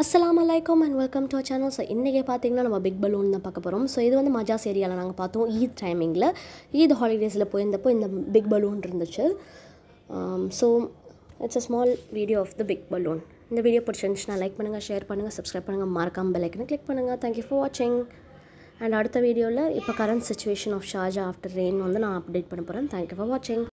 அஸ்லாம் அலைக்கம் and welcome to channel so இன்றைக்கி பார்த்தீங்கன்னா நம்ம பிக் பலூன் தான் பார்க்க போகிறோம் ஸோ இது வந்து மஜாஸ் ஏரியாவில் நாங்கள் பார்த்தோம். ஈத் டைமிங்கில் ஈத் ஹாலிடேஸில் போயிருந்தப்போ இந்த பிக் பலூன் இருந்துச்சு. So it's a small video of the big balloon இந்த வீடியோ பிடிச்சிருந்துச்சுன்னா லைக் பண்ணுங்கள் ஷேர் பண்ணுங்கள் சப்ஸ்கிரைப் பண்ணுங்கள் மறக்காம பெலைக்கனை கிளிக் பண்ணுங்கள் தேங்க்யூ ஃபார் வாட்சிங் அண்ட் அடுத்த வீடியோவில் இப்போ current situation of Sharjah after rain வந்து நான் அப்டேட் பண்ண போகிறேன் தேங்க்யூ ஃபார் வாட்சிங்